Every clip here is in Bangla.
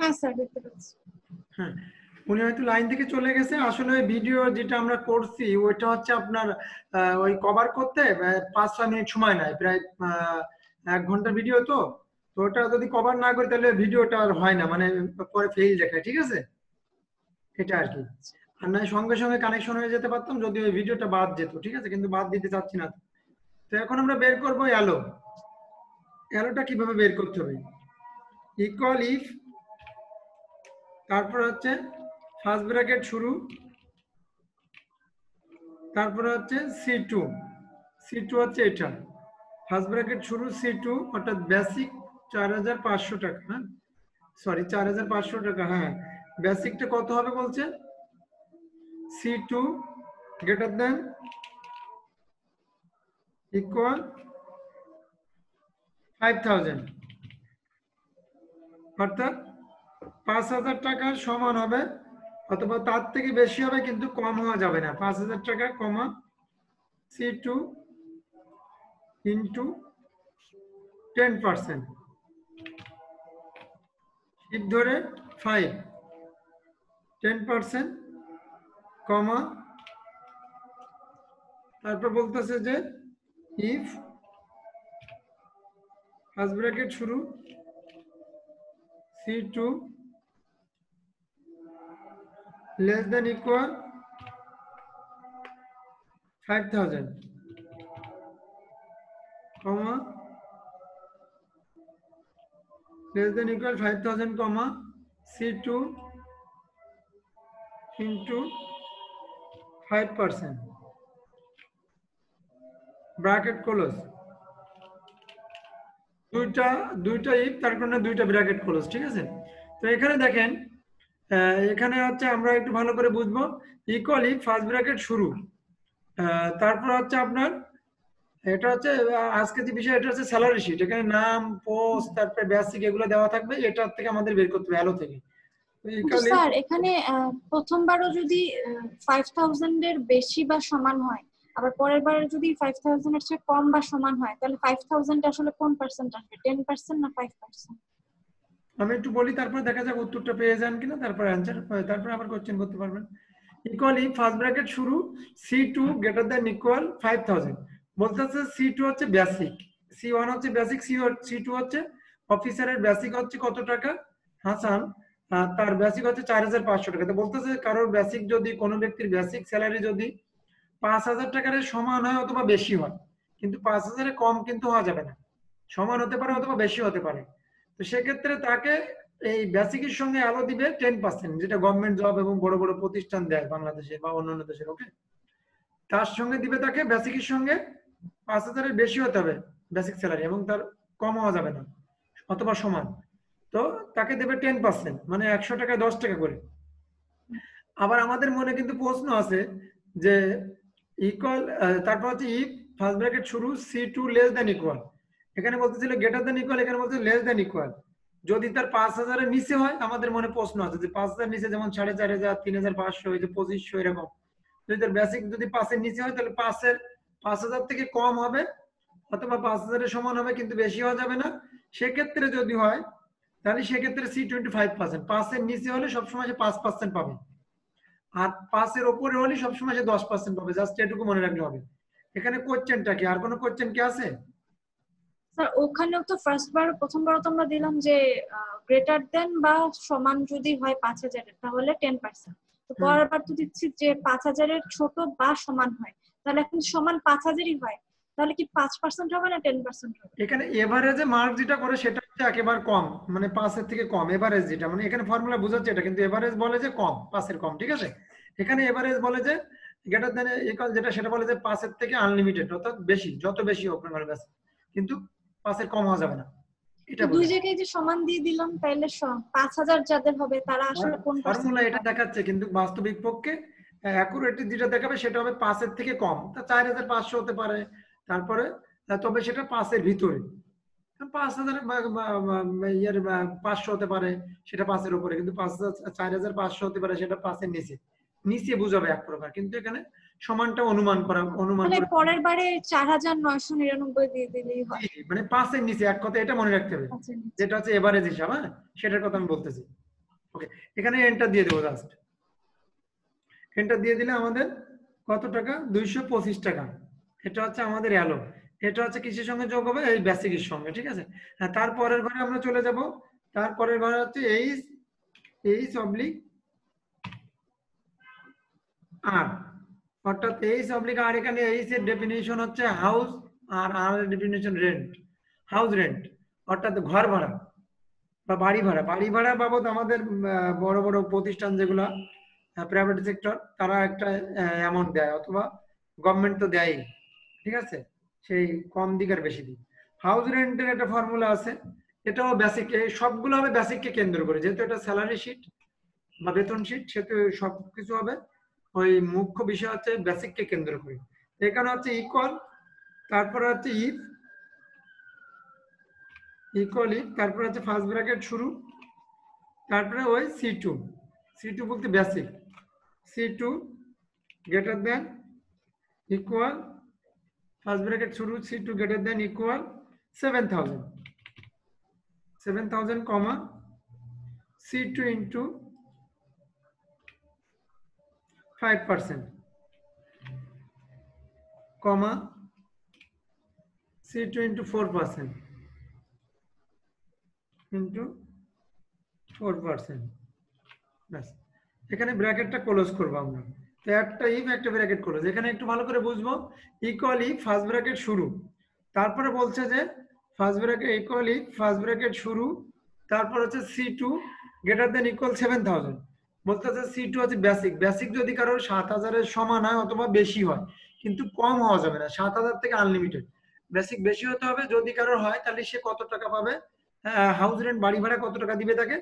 হ্যাঁ স্যার, দেখতে পাচ্ছি। হ্যাঁ উনি হয়তো লাইন থেকে চলে গেছে। আসলে ভিডিও যেটা আমরা করছি, ওইটা হচ্ছে আপনার ওই কভার করতে পাঁচ ছয় মিনিট সময় নেয়, প্রায় এক ঘণ্টার ভিডিও তো। তো ওটা যদি কভার না করি, তাহলে ভিডিওটা আর হয় না মানে পরে ফেল দেখায়, ঠিক আছে? এটা আর কি। আর নয়, সঙ্গে সঙ্গে কানেকশন হয়ে যেতে পারতাম, যদি ওই ভিডিওটা বাদ যেত, ঠিক আছে? কিন্তু বাদ দিতে চাচ্ছি না। তো এখন আমরা বের করব অ্যালো অ্যালোটা কীভাবে বের করতে হবে? ইকুয়াল ইফ তারপর হচ্ছে ফার্স্ট ব্র্যাকেট শুরু। তারপরে হচ্ছে সি টু সি টু হচ্ছে এটা। ফার্স্ট ব্র্যাকেট শুরু সি টু অর্থাৎ বেসিক চার হাজার পাঁচশো টাকা হ্যাঁ? সরি চার হাজার পাঁচশো টাকা হ্যাঁ বেসিকটা কত হবে বলছে? C two greater than equal five thousand অর্থাৎ পাঁচ হাজার টাকার সমান হবে, অথবা তার থেকে বেশি হবে কিন্তু কম হওয়া যাবে না। পাঁচ হাজার টাকা comma C two into ten percent sheep ধরে ফাইভ টেন পার্সেন্ট কমা। তারপর বলতেছে যে ইফ ফার্স্ট ব্র্যাকেট শুরু C two less than equal 5000 comma less than equal 5000 comma c2 into 5 percent bracket close দুইটা দুইটা ইফ তার কারণে দুইটা ব্র্যাকেট ক্লোজ ঠিক আছে তো এখানে দেখেন এখানে হচ্ছে আমরা একটু ভালো করে বুঝব। ইকুয়ালি ফার্স্ট ব্র্যাকেট শুরু। তারপর হচ্ছে আপনার এটা হচ্ছে আজকে যে বিষয় এটা হচ্ছে স্যালারি শিট এখানে নাম পোস্ট তারপরে বেসিক এগুলো দেওয়া থাকবে। এটার থেকে আমাদের বের করতে হবে অ্যালো থেকে। স্যার এখানে প্রথমবারও যদি ফাইভ থাউজেন্ড এর বেশি বা সমান হয় আবার পরের বারে যদি ফাইভ থাউজেন্ড এর চেয়ে কম বা সমান হয় তাহলে ফাইভ থাউজেন্ড আসলে কোন পার্সেন্ট আসবে? টেন পার্সেন্ট না ফাইভ পার্সেন্ট আমি একটু বলি, তারপর দেখা যাক উত্তরটা পেয়ে যান কিনা, তারপর অ্যান্সার তারপর আবার কোশ্চেন করতে পারবেন। ইকুয়ালি ফার্স্ট ব্র্যাকেট শুরু C two greater than equal five thousand বলতেছে সি টু হচ্ছে বেসিক সি ওয়ান হচ্ছে বেসিক সি সি টু হচ্ছে অফিসারের বেসিক হচ্ছে কত টাকা? হাসান তার বেসিক হচ্ছে চার হাজার পাঁচশো টাকা। তো বলতেছে কারোর বেসিক যদি, কোনো ব্যক্তির বেসিক স্যালারি যদি পাঁচ হাজার টাকার সমান হয় অথবা বেশি হয়, কিন্তু পাঁচ হাজারের কম কিন্তু হওয়া যাবে না। সমান হতে পারে অথবা বেশি হতে পারে। তো সেক্ষেত্রে তাকে এই বেসিকের সঙ্গে আলো দিবে টেন পার্সেন্ট যেটা গভর্নমেন্ট জব এবং বড় বড় প্রতিষ্ঠান দেয় বাংলাদেশে বা অন্যান্য দেশের ওকে তার সঙ্গে দিবে তাকে বেসিকের সঙ্গে পাঁচ হাজারের বেশি হতে হবে বেসিক স্যালারি এবং তার কম হওয়া যাবে না, অথবা সমান। তো তাকে দেবে টেন পার্সেন্ট মানে একশো টাকায় দশ টাকা করে। আবার আমাদের মনে কিন্তু প্রশ্ন আছে যে ইকুয়াল তারপর হচ্ছে ইফ ফার্স্ট ব্র্যাকেট শুরু C two less than equal এখানে বলতেছিল গ্রেটার দেন ইকুয়াল এখানে বলতে লেস দেন ইকুয়াল যদি তার পাঁচ হাজারের নিচে হয়, আমাদের মনে প্রশ্ন আছে যে পাঁচ হাজার নিচে যেমন সাড়ে চার হাজার, তিন হাজার, পাঁচশো যে পঁচিশশো, এরকম। যদি তার বেসিক যদি পাঁচের নিচে হয়, তাহলে পাঁচের, পাঁচ হাজার থেকে কম হবে, অথবা পাঁচ হাজারের সমান হবে কিন্তু বেশি হওয়া যাবে না। সেক্ষেত্রে যদি হয়, তাহলে সেক্ষেত্রে সি টোয়েন্টি ফাইভ পার্সেন্ট পাঁচের নিচে হলে সবসময় সে পাঁচ পার্সেন্ট পাবে। আর পাঁচের ওপরে হলে সবসময় সে দশ পার্সেন্ট পাবে। জাস্ট এটুকু মনে রাখলে হবে। এখানে কোশ্চেনটা কি? আর কোনো কোশ্চেন কি আছে? স্যার ওখানেও তো ফার্স্ট বার প্রথমবার তো আমরা দিলাম যে গ্রেটার দেন বা সমান যদি হয় পাঁচ হাজারের তাহলে টেন পার্সেন্ট তো। পরের বার তো দিচ্ছি যে পাঁচ হাজারের ছোট বা সমান হয়। তাহলে এখন সমান পাঁচ হাজারই হয়। তাহলে কি পাঁচ পার্সেন্ট হবে না টেন পার্সেন্ট হবে? এখানে এভারেজে মার্ক যেটা করে সেটা হচ্ছে একেবারে কম। মানে পাঁচের থেকে কম এভারেজ যেটা। মানে এখানে ফর্মুলা বোঝাচ্ছে এটা কিন্তু এভারেজ বলে যে কম পাঁচের কম ঠিক আছে? এখানে এভারেজ বলে যে গ্রেটার দেন ইকুয়াল যেটা সেটা বলে যে পাঁচের থেকে আনলিমিটেড অর্থাৎ বেশি যত বেশি হোক কিন্তু পাঁচের কম হওয়া যাবে না। এটা দুই জায়গায় যে সমান দিয়ে দিলাম তাইলে পাঁচ হাজার যাদের হবে তারা আসলে কোন ফর্মুলা এটা দেখাচ্ছে কিন্তু বাস্তবিক পক্ষে যেটা দেখাবে সেটা হবে পাঁচের থেকে কম। তা চার হাজার পাঁচশো হতে পারে তারপরে তবে সেটা পাঁচের ভিতরে। পাঁচ হাজার ইয়ের পাঁচশো হতে পারে সেটা পাঁচের উপরে কিন্তু পাঁচ হাজার চার হাজার পাঁচশো হতে পারে সেটা পাঁচের নিচে। নিচে বুঝাবে এক প্রকার কিন্তু এখানে সমানটা অনুমান করা অনুমান মানে পরের বারে চার হাজার নয়শো নিরানব্বই দিয়ে দিলেই হয়। মানে পাঁচের নিচে এক কথা এটা মনে রাখতে হবে। যেটা হচ্ছে এভারেজ হিসাব হ্যাঁ? সেটার কথা আমি বলতেছি। ওকে এখানে এন্টার দিয়ে দেবো জাস্ট এন্টার দিয়ে দিলে আমাদের কত টাকা? দুইশো পঁচিশ টাকা। এটা হচ্ছে আমাদের অ্যালো এটা হচ্ছে কিসের সঙ্গে যোগ হবে? এই বেসিকের সঙ্গে ঠিক আছে? হ্যাঁ তারপরের ঘরে আমরা চলে যাব। তারপরের ঘরে হচ্ছে এইচ এইচ অবলিক আর অর্থাৎ এইচ অবলিক আর এখানে এইচ এর ডেফিনিশন হচ্ছে হাউস আর আর এর ডেফিনিশন রেন্ট হাউস রেন্ট অর্থাৎ ঘর ভাড়া বা বাড়ি ভাড়া। বাড়ি ভাড়া বাবদ আমাদের বড় বড় প্রতিষ্ঠান যেগুলো প্রাইভেট সেক্টর তারা একটা অ্যামাউন্ট দেয়, অথবা গভর্নমেন্ট তো দেয়ই, ঠিক আছে? সেই কম দিক আর বেশি দিক। হাউস রেন্টের একটা ফর্মুলা আছে, এটাও বেসিক সবগুলো হবে বেসিককে কেন্দ্র করে, যেহেতু এটা স্যালারি শিট বা বেতন শিট সেহেতু সব কিছু হবে। ওই মুখ্য বিষয় হচ্ছে বেসিককে কেন্দ্র করে। এখানে হচ্ছে ইকুয়াল তারপরে হচ্ছে ইফ ইকুয়াল ইফ তারপরে হচ্ছে ফার্স্ট ব্র্যাকেট শুরু, তারপরে ওই সি টু সি টু বলতে basic C two greater than equal first bracket শুরু C two greater than equal seven thousand seven thousand comma C two into five percent comma C two into four percent into four percent ব্যাস। এখানে ব্র্যাকেটটা ক্লোজ করব আমরা। তো একটা ইফ একটা ব্র্যাকেট ক্লোজ এখানে একটু ভালো করে বুঝব। ইকুয়ালি ফার্স্ট ব্র্যাকেট শুরু। তারপরে বলছে যে first bracket equally first bracket শুরু। তারপর হচ্ছে C two greater than equal seven thousand বলতে হচ্ছে সি টু হচ্ছে বেসিক বেসিক যদি কারোর সাত হাজারের সমান হয় অথবা বেশি হয় কিন্তু কম হওয়া যাবে না সাত হাজার থেকে আনলিমিটেড বেসিক বেশি হতে হবে যদি কারোর হয় তাহলে সে কত টাকা পাবে? হাউস রেন্ট বাড়ি ভাড়া কত টাকা দিবে তাকে?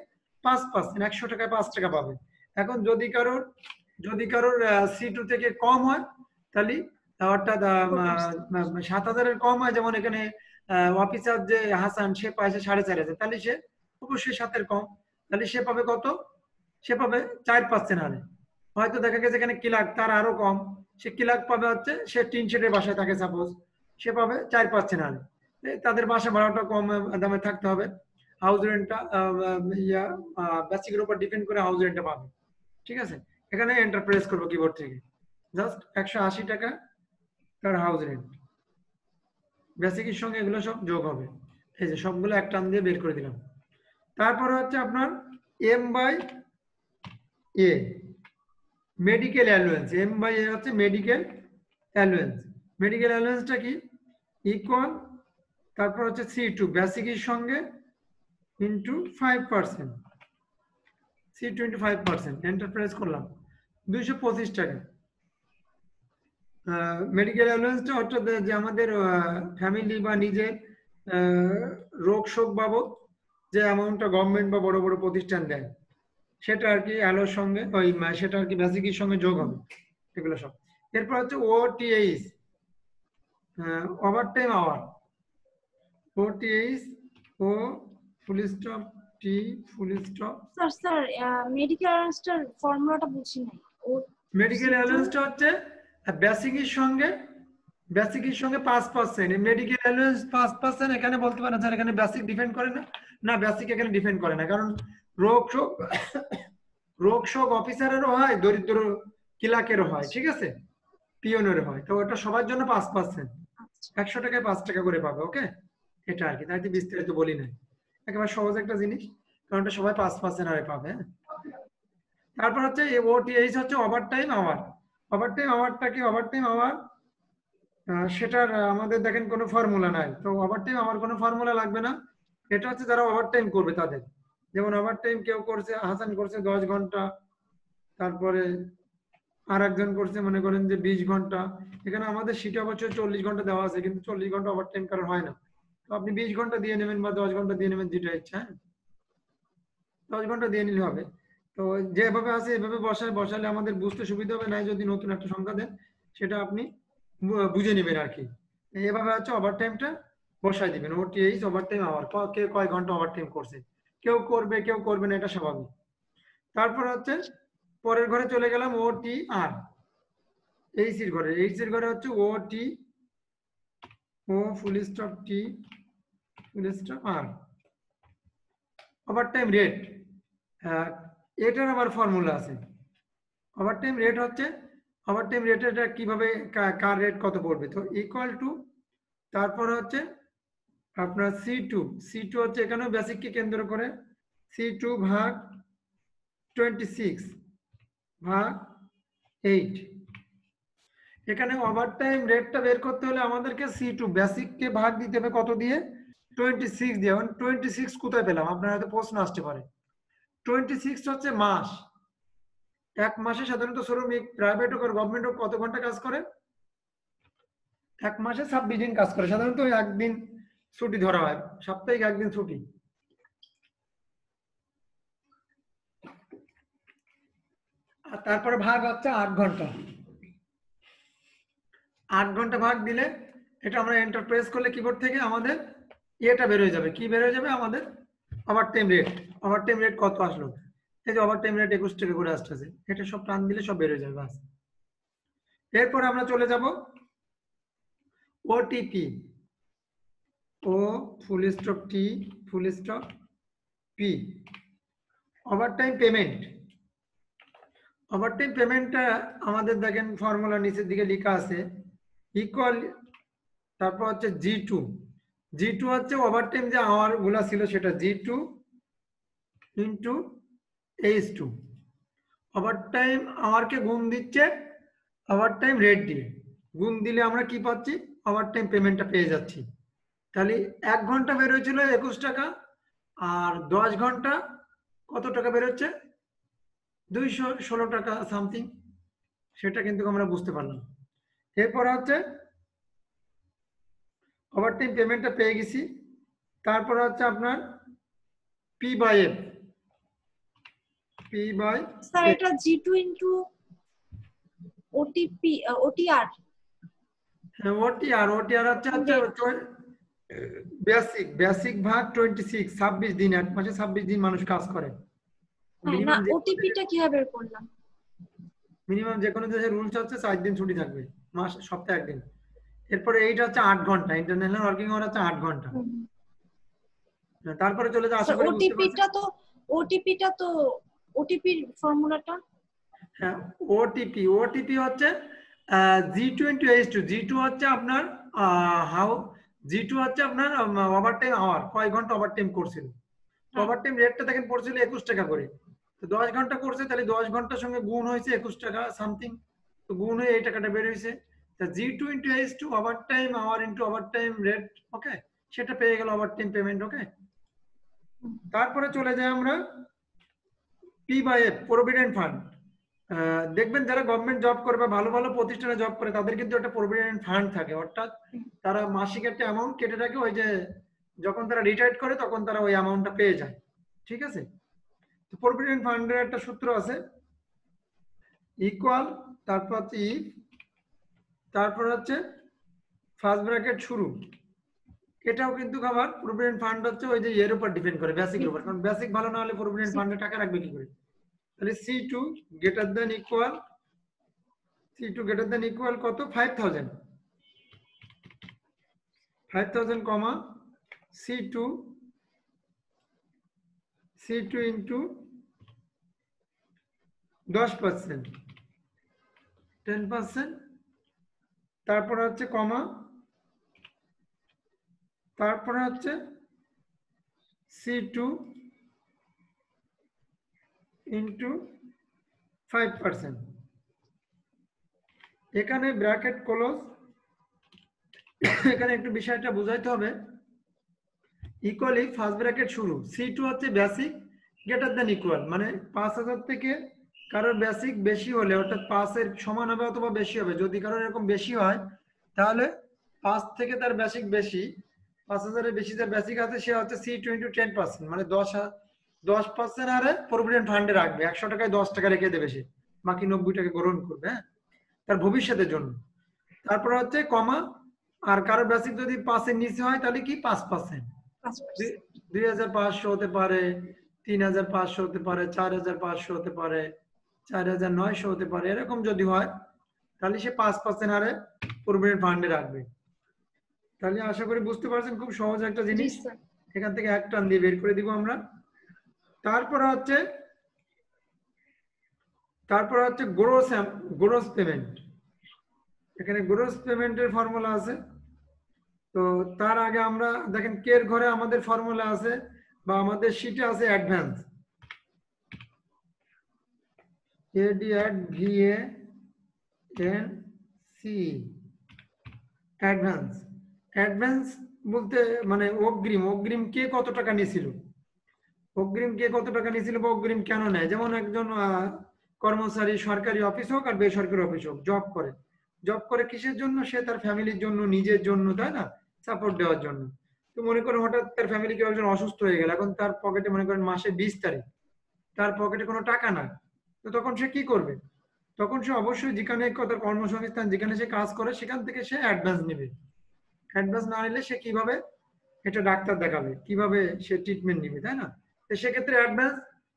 পাঁচ পার্সেন্ট একশো টাকায় পাঁচ টাকা পাবে। এখন যদি কারোর যদি কারোর সি টু থেকে কম হয় তাহলে অর্থাৎ সাত হাজারের কম হয় যেমন এখানে অফিসার যে হাসান সে পাইছে সাড়ে চার হাজার। তাহলে সে অবশ্যই সাতের কম। তাহলে সে পাবে কত? সে পাবে চার পার্সেন্ট হারে। হয়তো দেখা গেছে এখানে কিলাক, তার আরও কম। সে কিলাক পাবে হচ্ছে, সে টিন শেডের বাসায় থাকে সাপোজ সে পাবে চার পার্সেন্ট হারে। তাদের বাসা ভাড়াটা কম দামে থাকতে হবে। হাউস রেন্টটা ইয়া বেসিকের উপর ডিপেন্ড করে হাউস রেন্টটা পাবে। ঠিক আছে? এখানে এন্টারপ্রাইজ করব কিবোর্ড থেকে। জাস্ট একশো আশি টাকা তার হাউস রেন্ট বেসিকের সঙ্গে এগুলো সব যোগ হবে। এই যে সবগুলো এক টান দিয়ে বের করে দিলাম। তারপরে হচ্ছে আপনার M by A medical allowance M by A হচ্ছে মেডিকেল অ্যালোয়েন্স মেডিকেল অ্যালোয়েন্সটা কি? ইকুয়াল তারপর হচ্ছে সি টু বেসিকের সঙ্গে into five percent C two into five percent enterprise করলাম। দুইশো পঁচিশ টাকা। মেডিকেল অ্যালুয়েন্সটা অর্থাৎ যে আমাদের ফ্যামিলি বা নিজের রোগ শোক বাবদ যে অ্যামাউন্টটা গভর্নমেন্ট বা বড় বড় প্রতিষ্ঠান দেয়। সেটা আর কি অ্যালোর সঙ্গে ওই সেটা আর কি বেসিকের সঙ্গে যোগ হবে এগুলো সব। এরপর হচ্ছে O TH overtime hour O TH O full stop T full stop sir sir medical অ্যালাউন্সটার ফর্মুলাটা বুঝি নাই। ও মেডিকেল অ্যালাউন্সটা হচ্ছে বেসিকের সঙ্গে বেসিকের সঙ্গে পাঁচ পার্সেন্ট মেডিকেল অ্যালাউন্স পাঁচ পার্সেন্ট এখানে বলতে পারেন স্যার এখানে বেসিক ডিপেন্ড করে না। না বেসিক এখানে ডিপেন্ড করে না কারণ রোগ শোক রোগ শোক অফিসারেরও হয়, দরিদ্র কিলাকেরও হয়, ঠিক আছে? পিওনেরও হয়। তো ওটা সবার জন্য পাঁচ পার্সেন্ট একশো টাকায় পাঁচ টাকা করে পাবে, ওকে? এটা আর কি। তাই তো বিস্তারিত বলি নাই। একেবারে সহজ একটা জিনিস, কারণ এটা সবাই পাঁচ পার্সেন্ট হারে পাবে হ্যাঁ? তারপর হচ্ছে ওটিএইচ হচ্ছে over time hour over time আওয়ারটা কি? ওভার টাইম আওয়ার সেটার আমাদের দেখেন কোনো ফর্মুলা নাই। তো ওভার টাইম আমার কোনো ফর্মুলা লাগবে না। এটা হচ্ছে যারা ওভার টাইম করবে তাদের। যেমন ওভার টাইম কেউ করছে, হাসান করছে দশ ঘণ্টা, তারপরে আর একজন করছে, মনে করেন যে বিশ ঘণ্টা, এখানে আমাদের সিটা বছর চল্লিশ ঘণ্টা দেওয়া আছে, কিন্তু চল্লিশ ঘণ্টা ওভার টাইম কারণ হয় না। তো আপনি বিশ ঘণ্টা দিয়ে নেবেন বা দশ ঘণ্টা দিয়ে নেবেন যেটা ইচ্ছা হ্যাঁ? দশ ঘণ্টা দিয়ে নিলে হবে। তো যেভাবে আছে এভাবে বসায়, বসালে আমাদের বুঝতে সুবিধা হবে, নাই যদি নতুন একটা সংখ্যা দেন, সেটা আপনি বুঝে নেবেন আর কি। এভাবে হচ্ছে ওভার টাইমটা বসাই দিবেন। O TH over time hour কে কয় ঘণ্টা ওভার টাইম করছে। কেউ করবে কেউ করবে না, এটা স্বাভাবিক। তারপর হচ্ছে, পরের ঘরে চলে গেলাম ও টি আর এইচের ঘরে। এইচের ঘরে হচ্ছে O T O full stop T full stop আর ওভার টাইম রেট এটার আবার ফর্মুলা আছে। ওভারটাইম রেট হচ্ছে ওভারটাইম রেটটা কীভাবে, কা- কার রেট কত পড়বে? তো ইকুয়াল টু তারপর হচ্ছে আপনার সি টু সি টু হচ্ছে এখানেও বেসিককে কেন্দ্র করে? সি টু ভাগ টোয়েন্টি সিক্স ভাগ এইট এখানে ওভারটাইম রেটটা বের করতে হলে আমাদেরকে সি টু বেসিককে ভাগ দিতে হবে কত দিয়ে? টোয়েন্টি সিক্স দিয়ে। টোয়েন্টি সিক্স কোথায় পেলাম? আপনার হয়তো প্রশ্ন আসতে পারে। টোয়েন্টি সিক্স হচ্ছে মাস। এক মাসে সাধারণত শ্রমিক প্রাইভেট হোক আর গভর্নমেন্ট হোক কত ঘণ্টা কাজ করে? এক মাসে ছাব্বিশ দিন কাজ করে। সাধারণত একদিন ছুটি ধরা হয়। সাপ্তাহিক একদিন ছুটি। আর তারপরে ভাগ হচ্ছে আট ঘণ্টা। আট ঘণ্টা ভাগ দিলে এটা আমরা এন্টার প্রেস করলে কিবোর্ড থেকে আমাদের ইয়েটা বের হয়ে যাবে। কি বের হয়ে যাবে? আমাদের over time rate over time rate কত আসলো? এই যে ওভার টাইম রেট একুশ টাকা করে আসতেছে। এটা সব টান দিলে সব বের হয়ে যাবে বাস এরপর আমরা চলে যাব OTP O full stop T full stop P overtime payment overtime পেমেন্টটা আমাদের দেখেন ফর্মুলা নিচের দিকে লেখা আছে ইকুয়াল তারপর হচ্ছে জি টু জি টু হচ্ছে ওভার টাইম যে আওয়ারগুলা ছিল সেটা G two into H two overtime আওয়ারকে গুণ দিচ্ছে ওভার টাইম রেট দিয়ে। গুণ দিলে আমরা কি পাচ্ছি? ওভার টাইম পেমেন্টটা পেয়ে যাচ্ছি। তাহলে এক ঘণ্টা বেরোচ্ছিল একুশ টাকা আর দশ ঘণ্টা কত টাকা বেরোচ্ছে? দুইশো ষোলো টাকা সামথিং সেটা কিন্তু আমরা বুঝতে পারলাম। এরপর হচ্ছে ওভার টাইম পেমেন্টটা পেয়ে গেছি। তারপর হচ্ছে আপনার P by F P by sir এটা G two into OTP OTR হ্যাঁ ওটিআর ওটিআর হচ্ছে হচ্ছে বেসিক বেসিক ভাগ টোয়েন্টি সিক্স ছাব্বিশ দিন এক মাসে ছাব্বিশ দিন মানুষ কাজ করে। হ্যাঁ না ওটিপিটা কীভাবে বের করলাম? মিনিমাম যে কোনো দেশের রুলস হচ্ছে দিন ছুটি থাকবে মাস সপ্তাহে একদিন। এরপরে এইটা হচ্ছে আট ঘণ্টা ইন্টারন্যাশনাল ওয়ার্কিং আওয়ার হচ্ছে আট ঘণ্টা। তারপরে চলে যায় আশা করি বুঝতে ওটিপিটা তো ওটিপিটা তো ওটিপির ফর্মুলাটা? হ্যাঁ ওটিপি ওটিপি হচ্ছে G two into H two G two হচ্ছে আপনার হাউ জি টু হচ্ছে আপনার ওভার টাইম আওয়ার কয় ঘণ্টা ওভার টাইম করছিল হ্যাঁ। ওভার টাইম রেটটা দেখেন পড়ছিল একুশ টাকা করে। তো দশ ঘণ্টা করছে তাহলে দশ ঘণ্টার সঙ্গে গুণ হয়েছে একুশ টাকা সামথিং তো গুণ হয়ে এই টাকাটা বের হয়েছে। তা G two into H two overtime hour into overtime rate okay সেটা পেয়ে গেল ওভার টাইম পেমেন্ট ওকে তারপরে চলে যাই আমরা P by F provident fund দেখবেন যারা গভর্নমেন্ট জব করে বা ভালো ভালো প্রতিষ্ঠানে জব করে, তাদের কিন্তু একটা প্রভিডেন্ট ফান্ড থাকে। অর্থাৎ তারা মাসিক একটা অ্যামাউন্ট কেটে রাখে ওই যে, যখন তারা রিটায়ার্ড করে, তখন তারা ওই অ্যামাউন্টটা পেয়ে যায়। ঠিক আছে? তো প্রভিডেন্ট ফান্ডের একটা সূত্র আছে। ইকুয়াল তারপর হচ্ছে ইফ তারপর হচ্ছে ফার্স্ট ব্র্যাকেট শুরু। এটাও কিন্তু আবার প্রভিডেন্ট ফান্ড হচ্ছে ওই যে এর উপর ডিপেন্ড করে বেসিক উপর। কারণ বেসিক ভালো না হলে প্রভিডেন্ট ফান্ডে টাকা রাখবে কি করে? তাহলে C two greater than equal C two greater than equal কত? Five thousand five thousand comma C two C two into দশ পার্সেন্ট টেন পার্সেন্ট তারপরে হচ্ছে কমা তারপরে হচ্ছে C two into five percent এখানে ব্র্যাকেট ক্লোজ এখানে একটু বিষয়টা বুঝাইতে হবে। ইকুয়ালি ফার্স্ট ব্র্যাকেট শুরু। সি টু হচ্ছে বেসিক গ্রেটার দেন ইকুয়াল মানে পাঁচ হাজার থেকে কারোর বেসিক বেশি হলে, অর্থাৎ পাঁচের সমান হবে অথবা বেশি হবে, যদি কারোর এরকম বেশি হয়, তাহলে পাঁচ থেকে তার বেসিক বেশি, পাঁচ হাজারের বেশি যার বেসিক আছে, সে হচ্ছে সি টোয়েন্টি টেন পার্সেন্ট মানে দশ হা- দশ পার্সেন্ট হারে প্রভিডেন্ট ফান্ডে রাখবে। একশো টাকায় দশ টাকা রেখে দেবে সে। বাকি নব্বই টাকা গ্রহণ করবে হ্যাঁ? তার ভবিষ্যতের জন্য। তারপর হচ্ছে কমা আর কারও বেসিক যদি পাঁচের নিচে হয় তাহলে কি? পাঁচ পার্সেন্ট দুই হাজার পাঁচশো হতে পারে তিন হাজার পাঁচশো হতে পারে চার হাজার পাঁচশো হতে পারে চার হাজার নয়শো হতে পারে এরকম যদি হয় তাহলে সে পাঁচ পার্সেন্ট হারে প্রভিডেন্ট ফান্ডে রাখবে। তাহলে আশা করি বুঝতে পারছেন খুব সহজ একটা জিনিস। এখান থেকে এক টান দিয়ে বের করে দিব আমরা। তারপরে হচ্ছে, তারপর হচ্ছে গ্রোস গ্রোস পেমেন্ট এখানে গ্রোস পেমেন্টের ফর্মুলা আছে। তো তার আগে আমরা দেখেন কের ঘরে আমাদের ফর্মুলা আছে বা আমাদের শিটে আছে advance V N C advance advance বলতে মানে অগ্রিম অগ্রিম কে কত টাকা নিয়েছিল? অগ্রিম কে কত টাকা নিয়েছিল বা অগ্রিম কেন নেয়? যেমন একজন কর্মচারী সরকারি অফিস হোক আর বেসরকারি অফিস হোক জব করে। জব করে কিসের জন্য? সে তার ফ্যামিলির জন্য, নিজের জন্য, তাই না? সাপোর্ট দেওয়ার জন্য। তো মনে করেন হঠাৎ তার ফ্যামিলি কেউ একজন অসুস্থ হয়ে গেল, এখন তার পকেটে মনে করেন মাসে বিশ তারিখ। তার পকেটে কোনো টাকা নাই। তো তখন সে কি করবে? তখন সে অবশ্যই যেখানে তার কর্মসংস্থান, যেখানে সে কাজ করে, সেখান থেকে সে অ্যাডভান্স নেবে। অ্যাডভান্স না নিলে সে কীভাবে? এটা ডাক্তার দেখাবে। কীভাবে সে ট্রিটমেন্ট নিবে, তাই না? সেক্ষেত্রে অ্যাডভান্স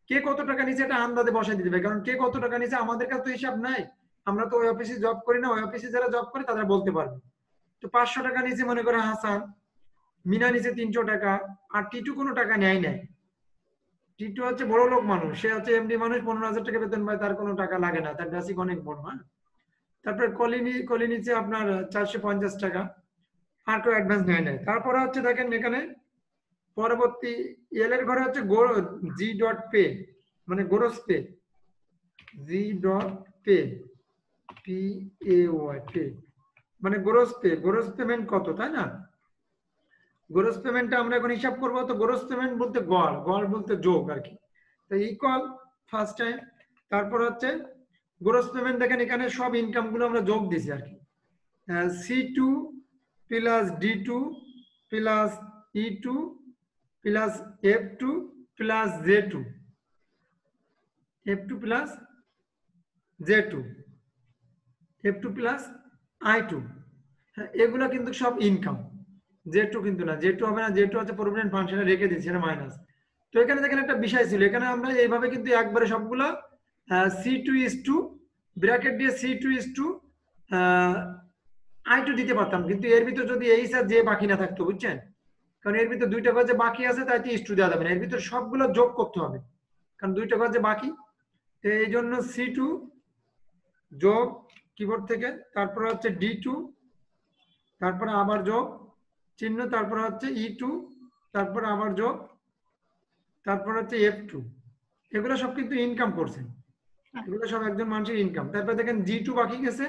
কে কত টাকা নিচে এটা আন্দাজে বসাই দিতে কারণ কে কত টাকা নিচে আমাদের কাছে তো হিসাব নাই। আমরা তো ওই অফিসে জব করি না, ওই অফিসে যারা জব করে তারা বলতে পারবে। তো পাঁচশো টাকা নিচে মনে করে হাসান, মিনা নিচে তিনশো টাকা, আর টিটু কোনো টাকা নেয় নাই। টিটু হচ্ছে বড় লোক মানুষ, সে হচ্ছে এমডি মানুষ, পনেরো হাজার টাকা বেতন পায়, তার কোনো টাকা লাগে না, তার বেসিক অনেক বড় হ্যাঁ? তারপরে কলিনি কলি নিচে আপনার চারশো পঞ্চাশ টাকা, আর কেউ অ্যাডভান্স নেয় নাই। তারপরে হচ্ছে দেখেন এখানে পরবর্তী এল এর ঘরে হচ্ছে জি ডট পে মানে gross pay G dot pay P A Y pay মানে গ্রোস পে গ্রোস পেমেন্ট কত, তাই না? গ্রোস পেমেন্টটা আমরা এখন হিসাব করব, তো গ্রোস পেমেন্ট বলতে গড় গড় বলতে যোগ আর কি। তো ফার্স্ট টাইম তারপর হচ্ছে গ্রোস পেমেন্ট দেখেন, এখানে সব ইনকামগুলো আমরা যোগ দিছি আর কি। C two plus D two plus E two plus F two plus J two F two plus J two F two plus I two এগুলো কিন্তু সব ইনকাম জে টু কিন্তু না। জে টু হবে না জে টু হচ্ছে প্রভিডেন্ট ফাংশনে রেখে দিচ্ছি এটা মাইনাস তো এখানে দেখেন একটা বিষয় ছিল। এখানে আমরা এইভাবে কিন্তু একবারে সবগুলো C two is to bracket দিয়ে C two is to I two দিতে পারতাম। কিন্তু এর ভিতর যদি এই স্যার যে বাকি না থাকতো, বুঝছেন? কারণ এর ভিতর দুইটা যে বাকি আছে, তাই ইস টু দেওয়া যাবে না। এর ভিতর সবগুলো যোগ করতে হবে। কারণ দুইটা যে বাকি। তো এই জন্য সি টু যোগ কিবোর্ড থেকে, তারপর হচ্ছে ডি টু তারপরে আবার যোগ চিহ্ন, তারপর হচ্ছে ই টু তারপর আবার যোগ, তারপর হচ্ছে এফ টু এগুলো সব কিন্তু ইনকাম করছে। এগুলো সব একজন মানুষের ইনকাম তারপর দেখেন জি টু বাকি গেছে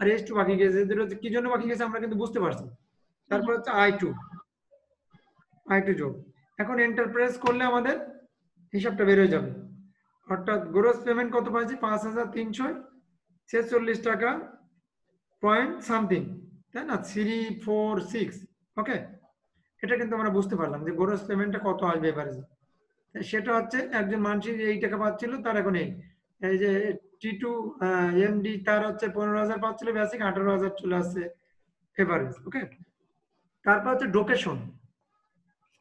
আর এস টু বাকি গেছে। কি জন্য বাকি গেছে আমরা কিন্তু বুঝতে পারছি তারপর হচ্ছে আই টু আই টু যোগ এখন এন্টারপ্রাইজ করলে আমাদের হিসাবটা বের হয়ে যাবে। অর্থাৎ গ্রোস পেমেন্ট কত পাচ্ছি পাঁচ হাজার তিনশো। ছেচল্লিশ টাকা পয়েন্ট সামথিং তাই না? থ্রি ফোর সিক্স ওকে এটা কিন্তু আমরা বুঝতে পারলাম যে গ্রোস পেমেন্টটা কত আসবে এভারেজে সেটা হচ্ছে একজন মানুষের এই টাকা পাচ্ছিল, তার এখন এই। এই যে টি টু এমডি তার হচ্ছে পনেরো হাজার পাচ্ছিল বেসিক আঠারো হাজার চলে আসছে এভারেজ ওকে তারপর হচ্ছে ডোকেশন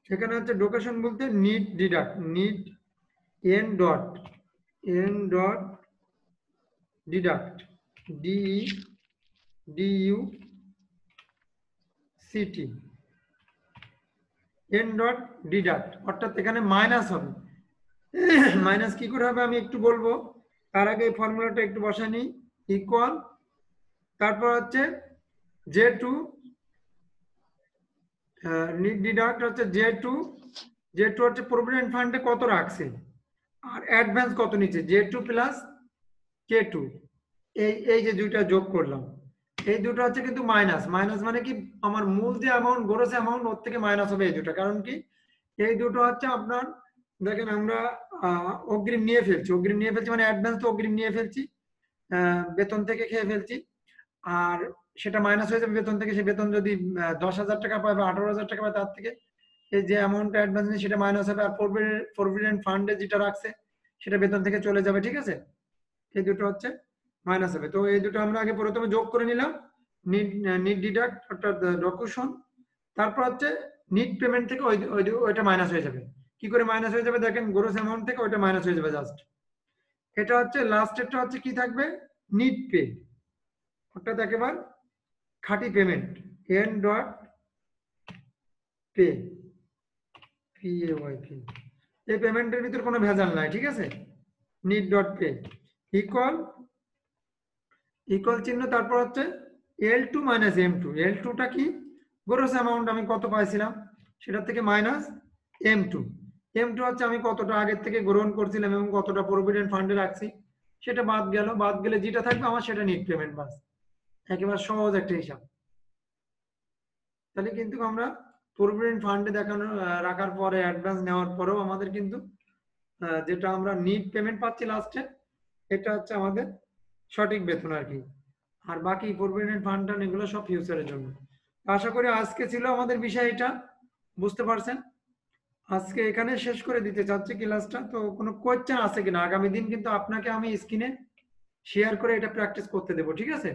সেখানে হচ্ছে ডোকেশন বলতে net deduct net N dot N dot deduct D E D U C T N dot deduct অর্থাৎ এখানে মাইনাস হবে। মাইনাস কি করে হবে আমি একটু বলব? তার আগে এই ফর্মুলাটা একটু বসাই নিই ইকুয়াল তারপর হচ্ছে জে টু ডিডাক্ট হচ্ছে জে টু জে টু হচ্ছে প্রভিডেন্ট ফান্ডে কত রাখছে? আর অ্যাডভান্স কত নিচ্ছে? J two plus K two এই এই যে দুইটা যোগ করলাম। এই দুটো হচ্ছে কিন্তু মাইনাস মাইনাস মানে কি? আমার মূল যে অ্যামাউন্ট গ্রোস অ্যামাউন্ট ওর থেকে মাইনাস হবে এই দুটো। কারণ কি? এই দুটো হচ্ছে আপনার, দেখেন আমরা অগ্রিম নিয়ে ফেলছি। অগ্রিম নিয়ে ফেলছি মানে অ্যাডভান্স তো অগ্রিম নিয়ে ফেলছি। বেতন থেকে খেয়ে ফেলছি। আর সেটা মাইনাস হয়ে যাবে বেতন থেকে, সে বেতন যদি দশ হাজার টাকা পায় বা আঠারো হাজার টাকা পায়, তার থেকে যে অ্যামাউন্টটা অ্যাডভান্স নিয়ে সেটা মাইনাস হবে আর প্রভিডেন্ট ফান্ডে যেটা রাখছে, সেটা বেতন থেকে চলে যাবে, ঠিক আছে? এই দুটো হচ্ছে মাইনাস হবে। তো এই দুটো আমরা আগে প্রথমে যোগ করে নিলাম। নিট ডিডাক্ট অর্থাৎ ডকুশন তারপর হচ্ছে নিট পেমেন্ট থেকে ওই ওইটা মাইনাস হয়ে যাবে। কি করে মাইনাস হয়ে যাবে? দেখেন গ্রোস অ্যামাউন্ট থেকে ওইটা মাইনাস হয়ে যাবে জাস্ট এটা হচ্ছে লাস্টেরটা হচ্ছে কি থাকবে? নিট পে অর্থাৎ একেবার খাঁটি payment N dot pay Y এই পেমেন্টের ভিতর কোনো ভেজাল নাই, ঠিক আছে? Net dot pay equal equal চিহ্ন, তারপর হচ্ছে L two minus M two L টুটা কি? গ্রোস অ্যামাউন্ট আমি কত পাইছিলাম? সেটা থেকে minus M two M two হচ্ছে আমি কতটা আগের থেকে গ্রহণ করছিলাম এবং কতটা প্রভিডেন্ট ফান্ডে রাখছি, সেটা বাদ গেল। বাদ গেলে যেটা থাকবে আমার সেটা নিট পেমেন্ট বাস। একেবারে সহজ একটা হিসাব। তাহলে কিন্তু আমরা প্রভিডেন্ট ফান্ডে দেখানো রাখার পরে, অ্যাডভান্স নেওয়ার পরেও আমাদের কিন্তু যেটা আমরা নিট পেমেন্ট পাচ্ছি লাস্টে এটা হচ্ছে আমাদের সঠিক বেতন আর কি। আর বাকি প্রভিডেন্ট ফান্ড এগুলো সব ফিউচারের জন্য। আশা করি আজকে ছিল আমাদের বিষয় এটা বুঝতে পারছেন? আজকে এখানে শেষ করে দিতে চাচ্ছি ক্লাসটা তো কোনো কোয়েশ্চেন আছে কিনা? আগামী দিন কিন্তু আপনাকে আমি স্ক্রিনে শেয়ার করে এটা প্র্যাকটিস করতে দেবো, ঠিক আছে?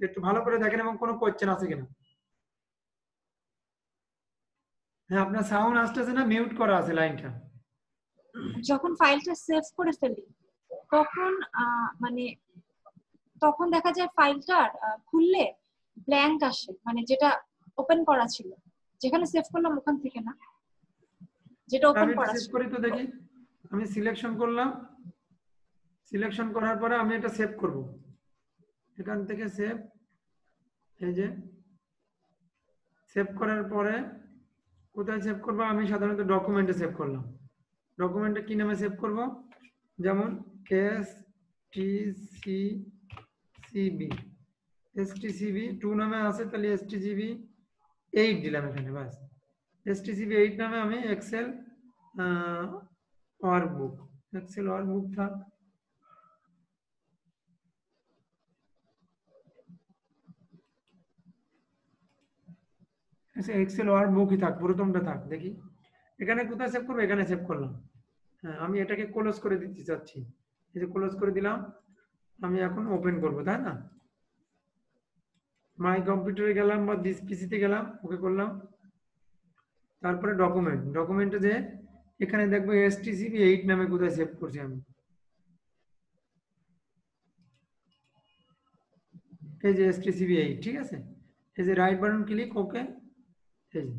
একটু ভালো করে দেখেন এবং কোনো কোয়েশ্চেন আছে কিনা। হ্যাঁ আপনার সাউন্ড আসতেছে না? মিউট করা আছে লাইনটা যখন ফাইলটা সেভ করে ফেলি তখন মানে তখন দেখা যায় ফাইলটা খুললে ব্ল্যাঙ্ক আসে। মানে যেটা ওপেন করা ছিল। যেখানে সেভ করলাম ওখান থেকে না। যেটা ওপেন করা সেভ করি তো দেখি। আমি সিলেকশন করলাম। সিলেকশন করার পরে আমি এটা সেভ করব। এখান থেকে সেভ এই যে সেভ করার পরে কোথায় সেভ করব? আমি সাধারণত ডকুমেন্টে সেভ করলাম। ডকুমেন্টে কি নামে সেভ করব? যেমন S T C C B S T C B two নামে আছে, তাহলে এস টি সিবি এইট দিলাম এখানে বাস এসটিসিবি এইট নামে আমি এক্সেল ওয়ার্কবুক এক্সেল ওয়ার্কবুক থাক। এক্সেল ওয়ার্কবুকই থাক প্রথমটা থাক, দেখি। এখানে কোথায় সেভ করব? এখানে সেভ করলাম। হ্যাঁ আমি এটাকে ক্লোজ করে দিতে চাচ্ছি। এই যে ক্লোজ করে দিলাম, আমি এখন ওপেন করব, তাই না? মাই কম্পিউটারে গেলাম বা দিস পিসিতে গেলাম, ওকে করলাম। তারপরে ডকুমেন্ট ডকুমেন্টে যে এখানে দেখব এসটিসিবি এইট নামে কোথায় সেভ করছি আমি। এই যে এসটিসিবি এইট ঠিক আছে? এই যে রাইট বাটন ক্লিক ওকে এই যে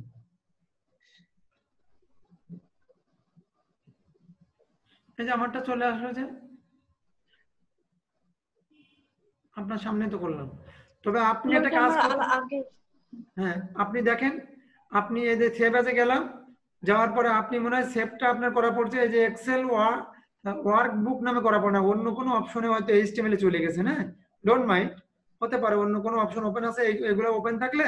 এই আমারটা চলে আসলো যে আপনার সামনে তো করলাম। তবে আপনি একটা কাজ হ্যাঁ আপনি দেখেন আপনি এই যে সেভ এজে গেলাম যাওয়ার পরে আপনি মনে হয় সেভটা আপনার করা পড়ছে এই যে এক্সেল ওয়ার্ক বুক নামে করা পড়ে না অন্য কোনো অপশনে হয়তো এইচটিএমএল এ চলে গেছে হ্যাঁ ডোন্ট মাইন্ড হতে পারে অন্য কোনো অপশন ওপেন আছে এগুলো ওপেন থাকলে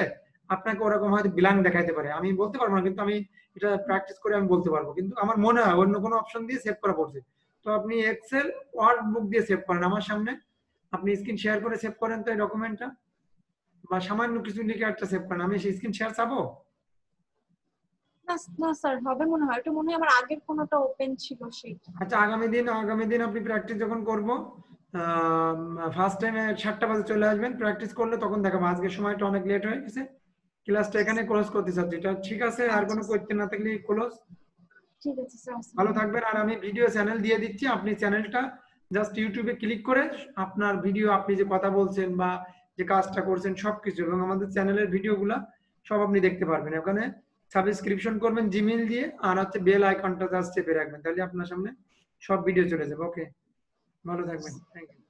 আপনাকে ওরকম হয়তো ব্ল্যাঙ্ক দেখাইতে পারে। আমি বলতে পারব না কিন্তু আমি এটা প্র্যাকটিস করে আমি বলতে পারব। কিন্তু আমার মনে হয় অন্য কোনো অপশন দিয়ে সেভ করা পড়ছে। তো আপনি এক্সেল ওয়ার্ক বুক দিয়ে সেভ করেন আমার সামনে। আপনি স্ক্রিন শেয়ার করে সেভ করেন তো এই ডকুমেন্টটা বা সামান্য কিছু লিখে একটা সেভ করেন। আমি সেই স্ক্রিন শেয়ার চাবো? না না স্যার হবে মনে হয়। এটা মনে হয় আমার আগের কোনোটা ওপেন ছিল সেই। আচ্ছা আগামী দিন আগামী দিন আপনি প্র্যাকটিস যখন করব ফার্স্ট টাইমে সাতটা বাজে চলে আসবেন। প্র্যাকটিস করলে তখন দেখাবো। আজকের সময়টা অনেক লেট হয়ে গেছে। ক্লাসটা এখানে ক্লোজ করতে চাচ্ছি। এটা ঠিক আছে আর কোনো কোয়েশ্চেন না থাকলে ক্লোজ ঠিক আছে স্যার ভালো থাকবেন আর আমি ভিডিও চ্যানেল দিয়ে দিচ্ছি। আপনি চ্যানেলটা জাস্ট ইউটিউবে ক্লিক করে আপনার ভিডিও আপনি যে কথা বলছেন বা যে কাজটা করছেন সবকিছু এবং আমাদের চ্যানেলের ভিডিওগুলা সব আপনি দেখতে পারবেন। ওখানে সাবস্ক্রিপশন করবেন জিমেল দিয়ে আর হচ্ছে বেল আইকনটা জাস্ট চেপে রাখবেন। তাহলে আপনার সামনে সব ভিডিও চলে যাবে। ওকে ভালো থাকবেন। Thank you